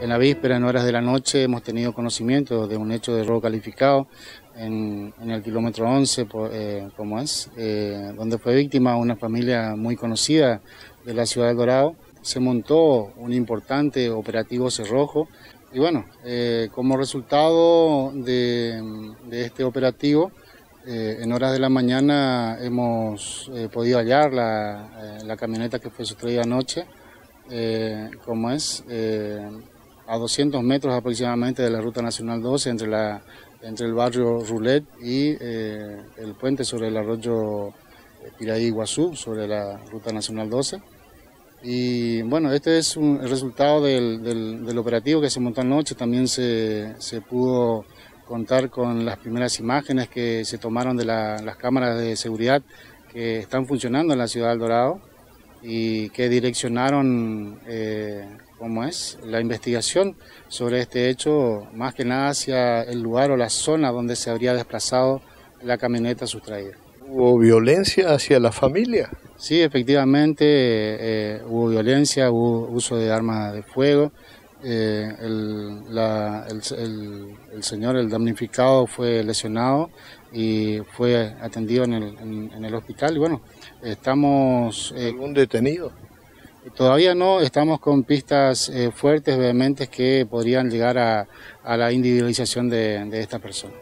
En la víspera, en horas de la noche, hemos tenido conocimiento de un hecho de robo calificado en, el kilómetro 11, eh, como es, eh, donde fue víctima una familia muy conocida de la ciudad del Dorado. Se montó un importante operativo cerrojo y bueno, eh, como resultado de, este operativo, en horas de la mañana hemos podido hallar la, camioneta que fue sustraída anoche, como es, a 200 metros aproximadamente de la Ruta Nacional 12, entre, la, entre el barrio Roulette y eh, el puente sobre el arroyo eh, Piraí-Iguazú, sobre la Ruta Nacional 12. Y bueno, este es el resultado del, del, operativo que se montó anoche. También se, se, pudo contar con las primeras imágenes que se tomaron de las cámaras de seguridad que están funcionando en la ciudad del Dorado y que direccionaron eh, cómo es la investigación sobre este hecho, más que nada hacia el lugar o la zona donde se habría desplazado la camioneta sustraída. ¿Hubo violencia hacia la familia? Sí, efectivamente eh, hubo violencia, hubo uso de armas de fuego. Eh, el, el, señor, el damnificado, fue lesionado y fue atendido en el, en, el hospital. Y bueno, estamos... Eh, ¿Algún detenido? Todavía no, estamos con pistas eh, fuertes, vehementes que podrían llegar a, la individualización de esta persona.